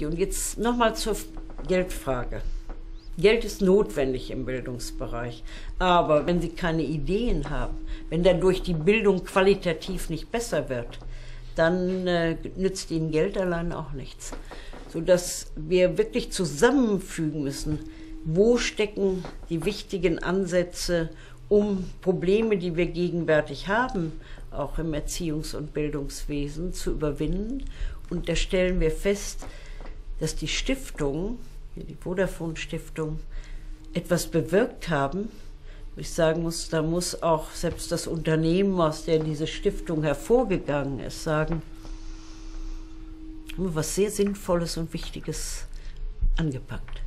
wichtig. Und jetzt nochmal zur Geldfrage. Geld ist notwendig im Bildungsbereich. Aber wenn Sie keine Ideen haben, wenn dadurch die Bildung qualitativ nicht besser wird, dann äh, nützt Ihnen Geld allein auch nichts. Sodass wir wirklich zusammenfügen müssen, wo stecken die wichtigen Ansätze, um Probleme, die wir gegenwärtig haben, auch im Erziehungs- und Bildungswesen zu überwinden. Und da stellen wir fest, dass die Stiftungen, die Vodafone Stiftung, etwas bewirkt haben. Ich sagen muss, da muss auch selbst das Unternehmen, aus der diese Stiftung hervorgegangen ist, sagen, haben wir was sehr Sinnvolles und Wichtiges angepackt.